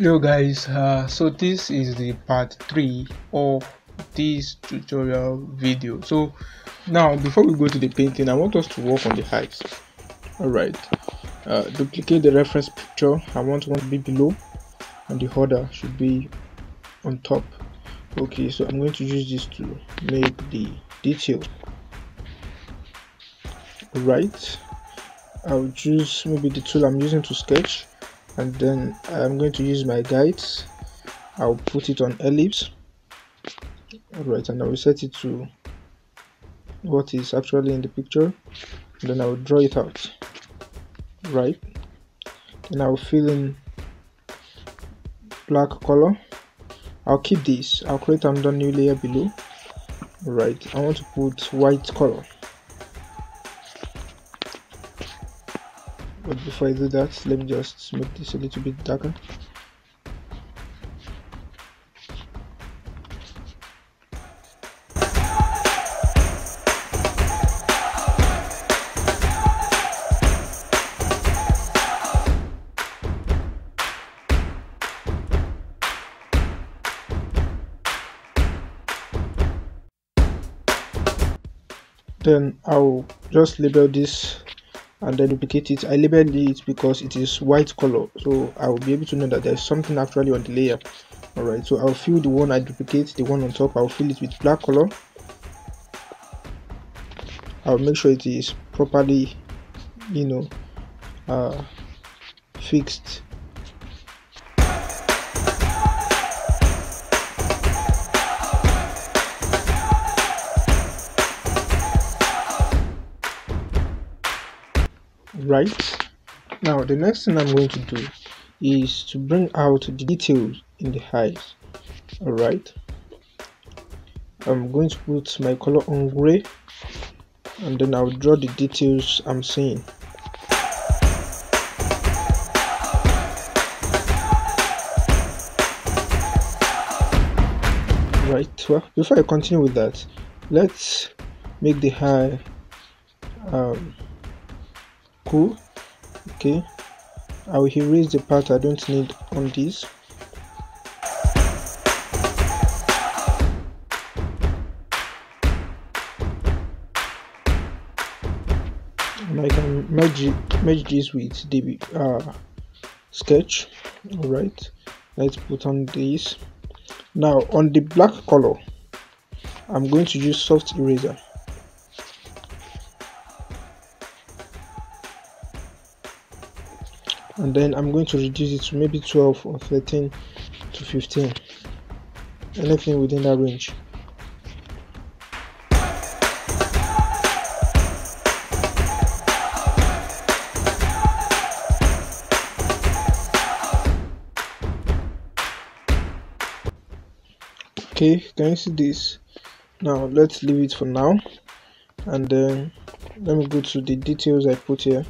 hello guys. Uh, so this is the part 3 of this tutorial video. So now before we go to the painting i want us to work on the heights. All right. Uh, duplicate the reference picture. I want one to be below and the other should be on top. Okay so i'm going to use this to make the detail. Right. I'll choose maybe the tool i'm using to sketch and then I'm going to use my guides. I'll put it on ellipse. Alright and I will set it to what is actually in the picture. Then I will draw it out. Right. And I will fill in black color. I'll keep this. I'll create another new layer below. Right. I want to put white color but before I do that? Let me just make this a little bit darker. Then I'll just label this and then duplicate it. I labeled it because it is white color so i will be able to know that there's something actually on the layer. All right so i'll fill the one i duplicate the one on top. I'll fill it with black color. I'll make sure it is properly you know uh, fixed right now the next thing i'm going to do is to bring out the details in the eyes all right. I'm going to put my color on gray and then i'll draw the details i'm seeing. Right well before i continue with that let's make the high um, cool. Okay. I will erase the part I don't need on this. And I can merge merge this with the uh, sketch. Alright. Let's put on this. Now on the black color I'm going to use soft eraser and then I'm going to reduce it to maybe 12 or 13 to 15 anything within that range. Okay can you see this? Now let's leave it for now. And then let me go to the details I put here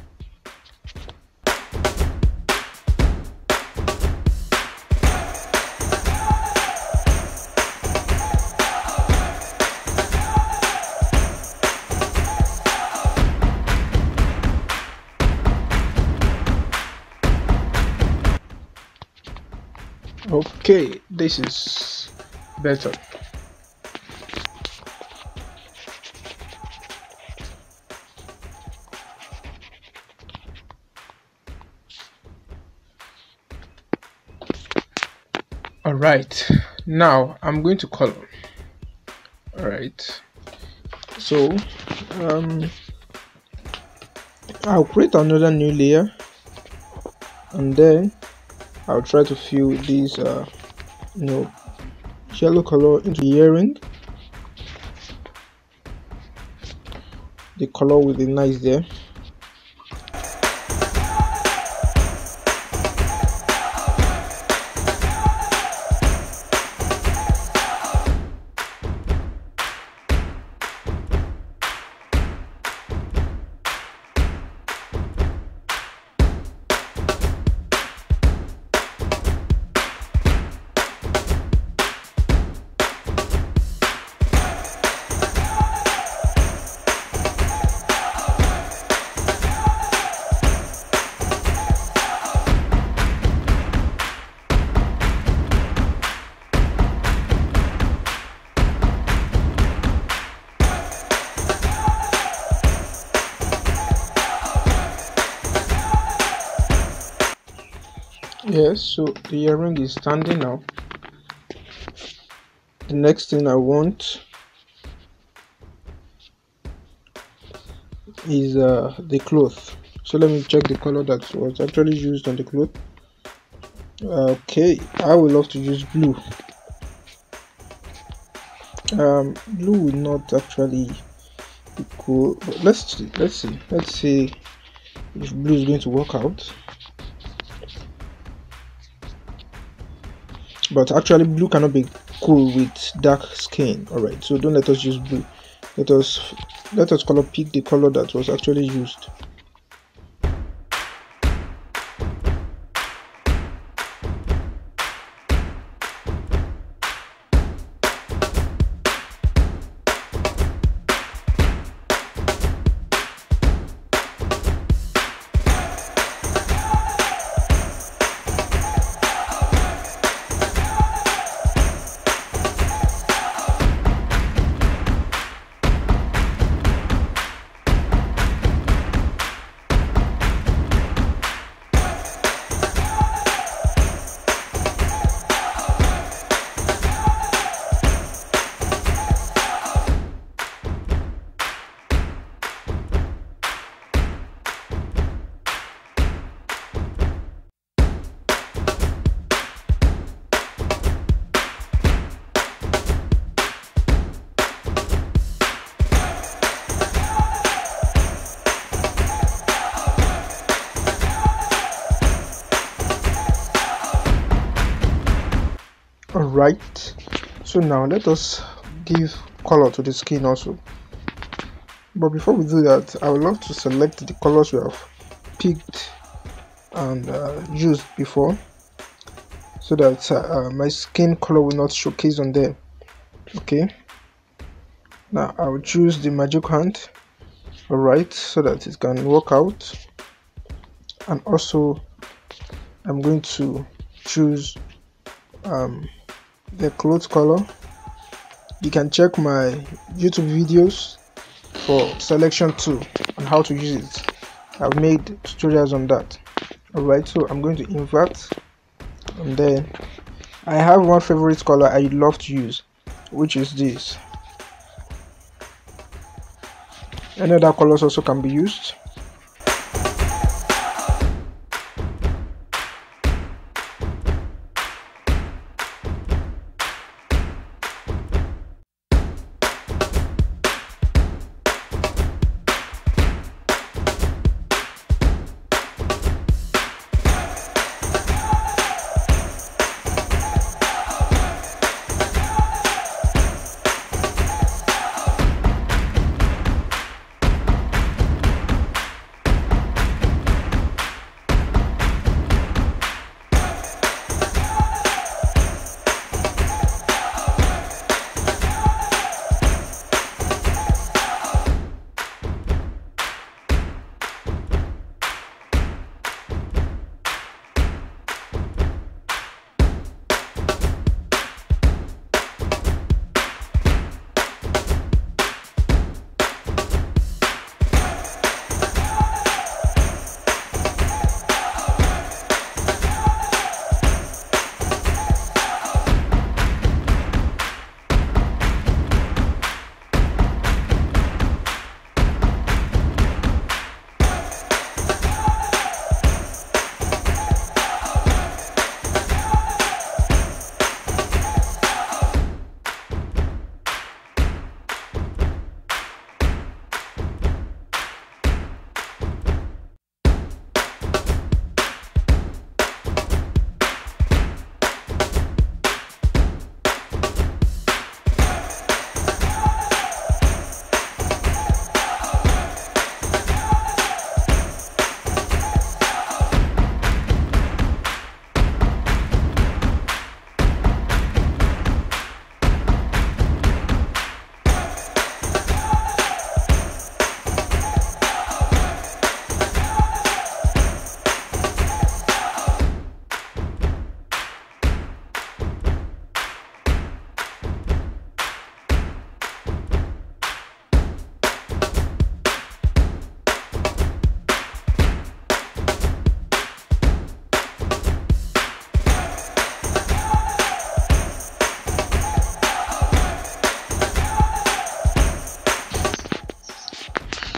okay this is better. All right now i'm going to color. All right so um i'll create another new layer and then I'll try to fill this uh, you know yellow color into the earring. The color will be nice there yes so the earring is standing now the next thing I want is uh, the cloth. So let me check the color that was actually used on the cloth. Okay I would love to use blue. Um, blue will not actually but let's see let's see let's see if blue is going to work out but actually blue cannot be cool with dark skin. All right so don't let us use blue. Let us let us color pick the color that was actually used now let us give color to the skin also. But before we do that i would love to select the colors we have picked and uh, used before so that uh, my skin color will not showcase on there okay? Now i will choose the magic wand all right so that it can work out. And also i'm going to choose um, the clothes color you can check my youtube videos for selection tool and how to use it. I've made tutorials on that. All right so i'm going to invert and then i have one favorite color i love to use which is this. Any other colors also can be used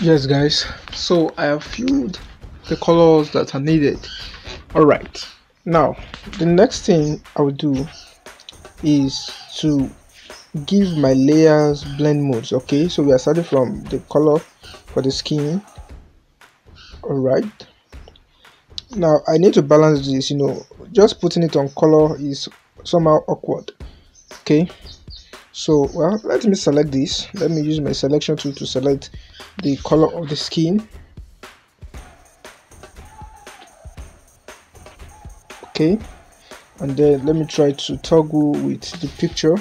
yes guys. So i have filled the colors that are needed. All right now the next thing i will do is to give my layers blend modes okay? So we are starting from the color for the skin. All right now i need to balance this you know. Just putting it on color is somehow awkward okay? So well let me select this. Let me use my selection tool to select the color of the skin. Okay. And then let me try to toggle with the picture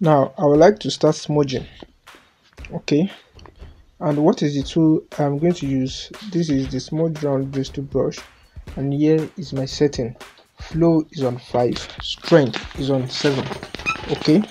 now I would like to start smudging okay? And what is the tool I'm going to use? This is the smudge round bristle brush and here is my setting. Flow is on 5 strength is on 7 okay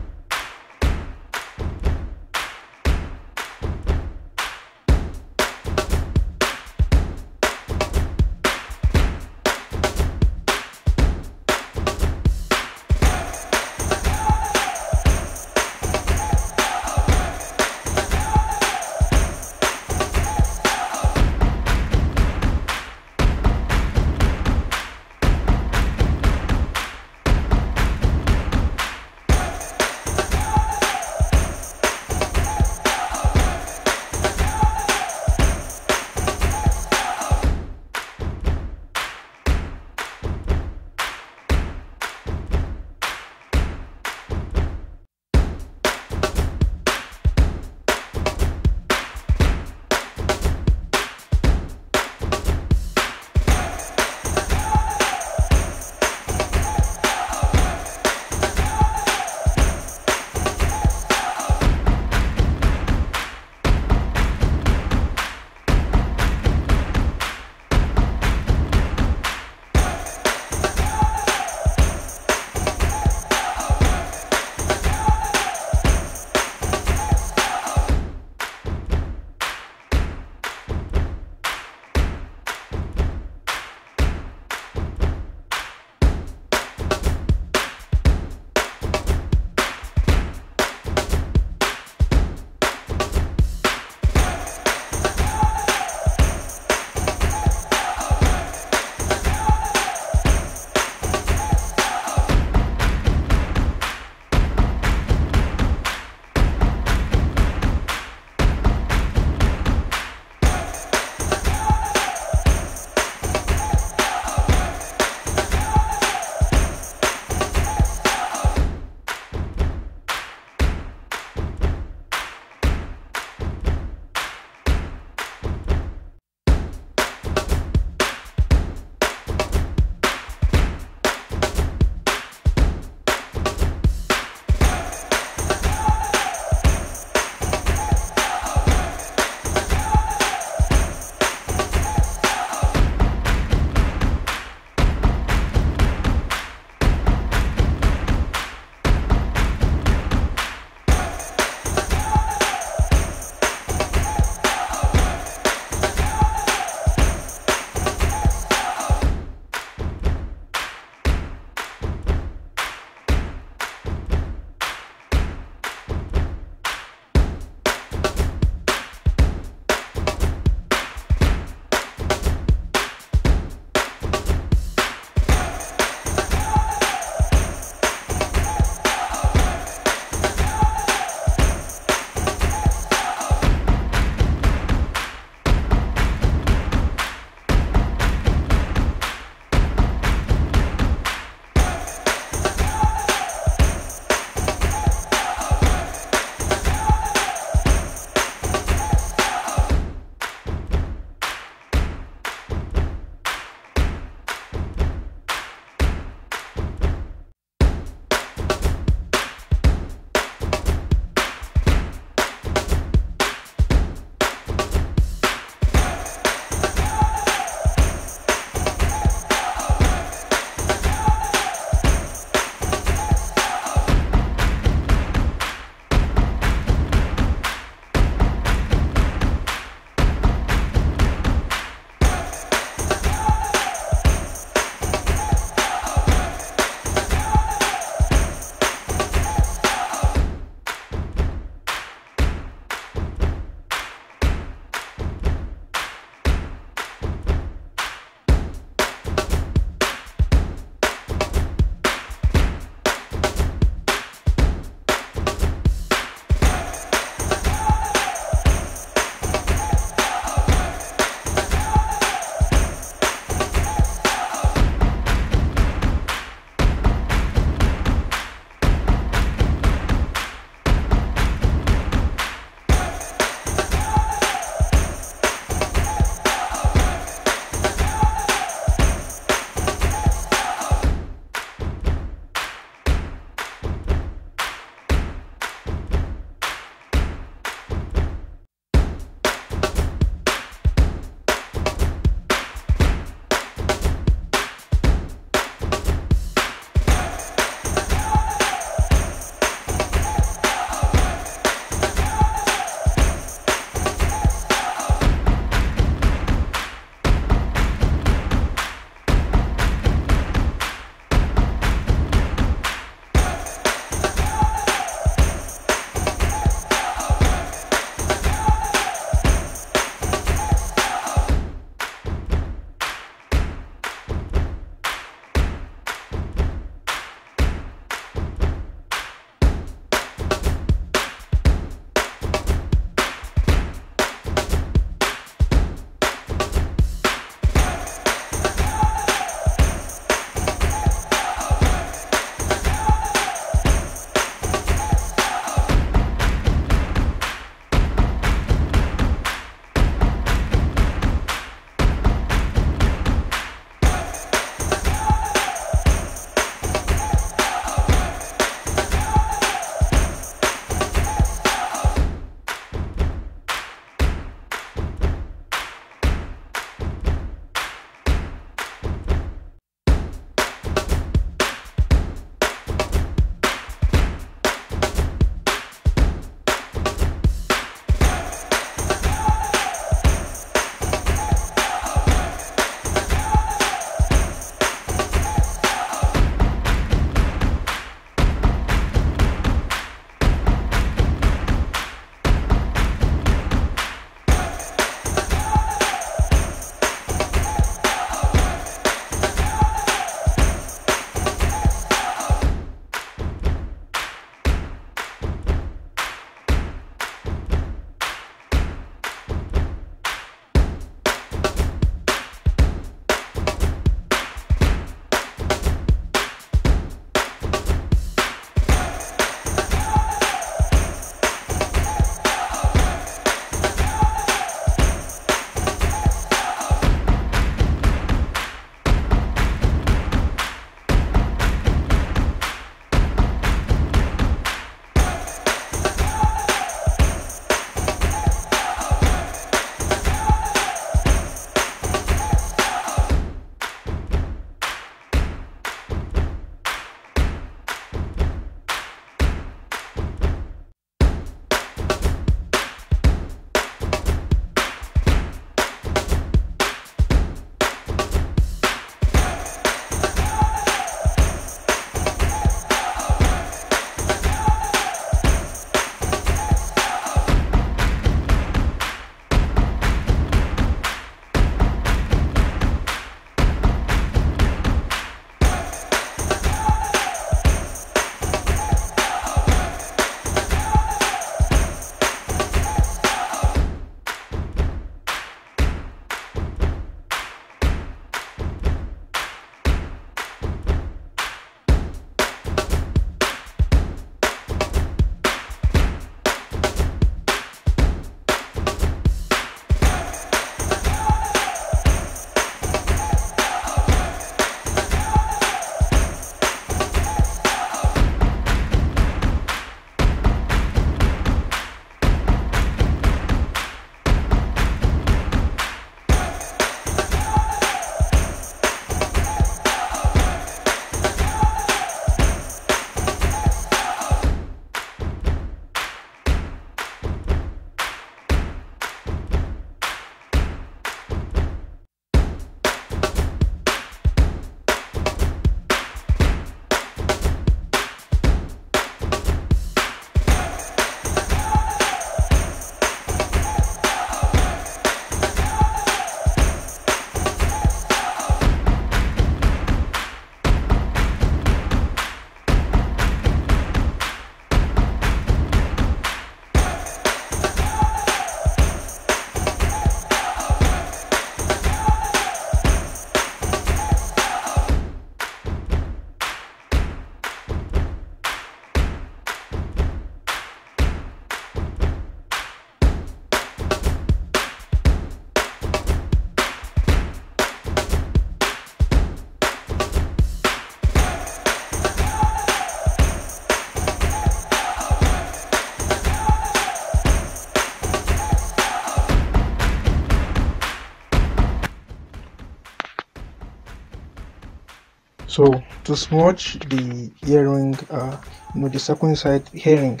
so to smudge the earring uh you know the circle inside earring.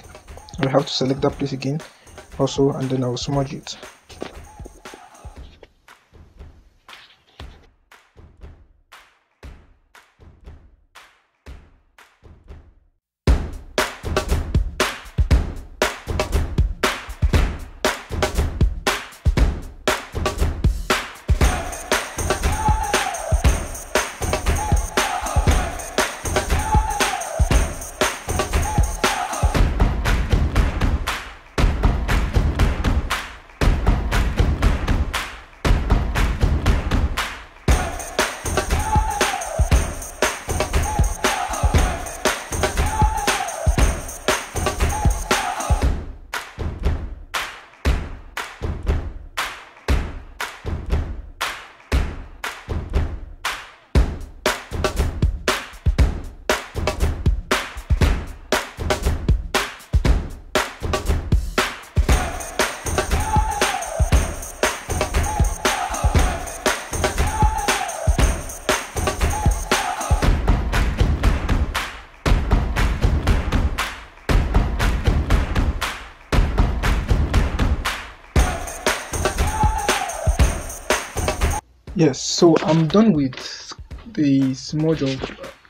I have to select that place again. Also and then i will smudge it yes so i'm done with the smudge of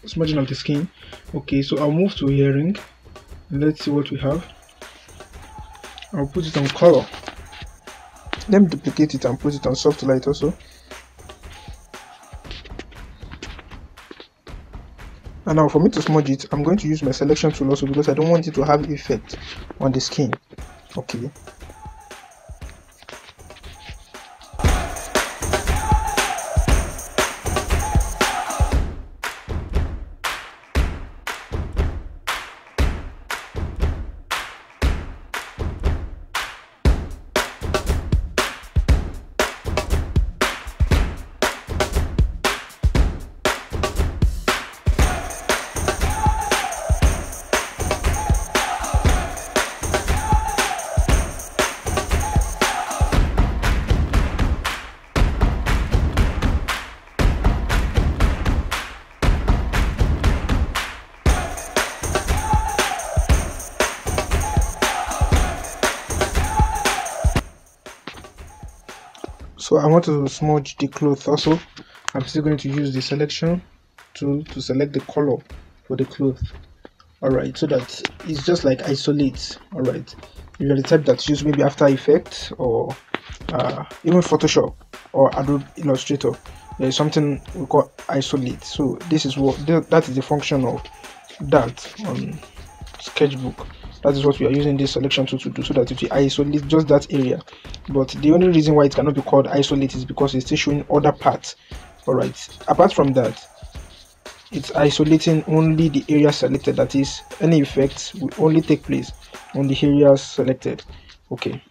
smudging of the skin. Okay so i'll move to earring. Let's see what we have. I'll put it on color. Let me duplicate it and put it on soft light also. And now for me to smudge it i'm going to use my selection tool also because i don't want it to have effect on the skin. Okay I want to smudge the cloth also. I'm still going to use the selection tool to select the color for the cloth. Alright so that it's just like isolates alright if you're the type that use maybe After Effects or uh, even Photoshop or Adobe Illustrator. There's something we call isolate. So this is what that is the function of that on sketchbook that is what we are using this selection tool to do so that if we isolate just that area but the only reason why it cannot be called isolate is because it's still showing other parts. All right apart from that it's isolating only the area selected that is any effects will only take place on the areas selected. Okay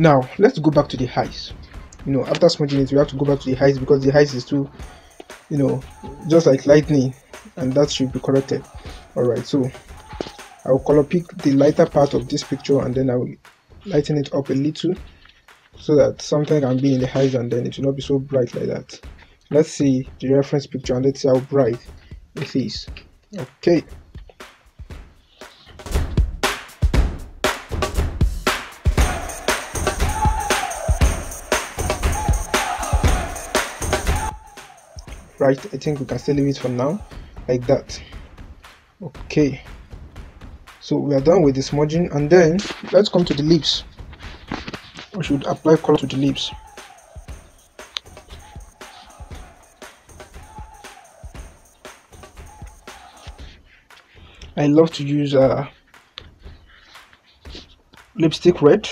now let's go back to the highs you know after smudging it we have to go back to the highs because the highs is too you know just like lightning and that should be corrected. All right so i'll color pick the lighter part of this picture and then i will lighten it up a little so that something can be in the highs and then it will not be so bright like that. Let's see the reference picture and let's see how bright it is. Okay right i think we can still leave it for now like that. Okay. So we are done with the smudging and then let's come to the lips we should apply color to the lips I love to use uh, lipstick red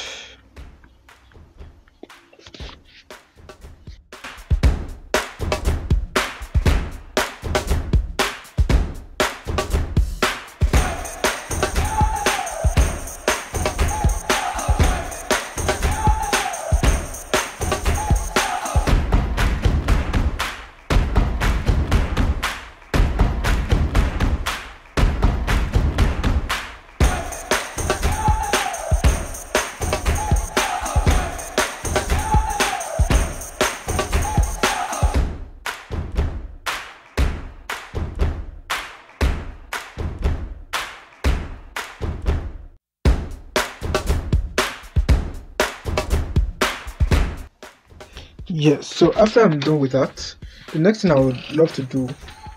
yes so after i'm done with that the next thing i would love to do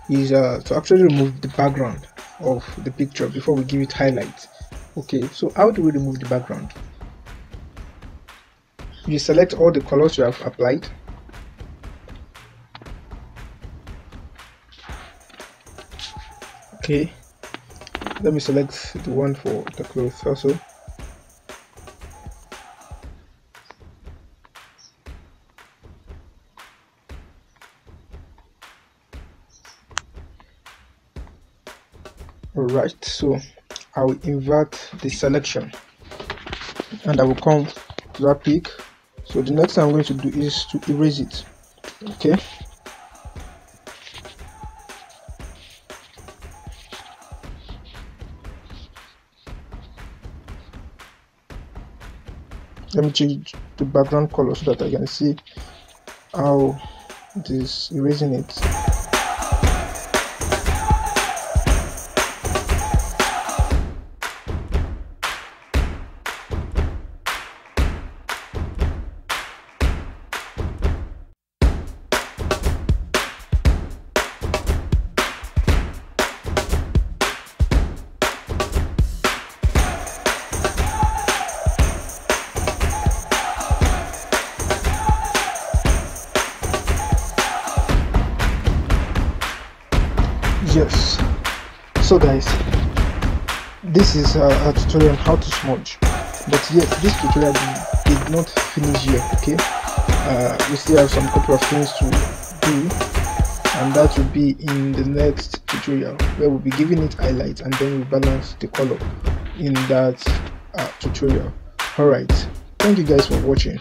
is uh, to actually remove the background of the picture before we give it highlights. Okay so how do we remove the background? You select all the colors you have applied. Okay let me select the one for the clothes also alright so I will invert the selection. And I will come to that pick. So the next thing I'm going to do is to erase it. Okay? Let me change the background color so that I can see how it is erasing it this is a, a tutorial on how to smudge. But yes this tutorial did, not finish here okay? Uh, we still have some couple of things to do and that will be in the next tutorial where we'll be giving it highlights and then we'll balance the color in that uh, tutorial. All right thank you guys for watching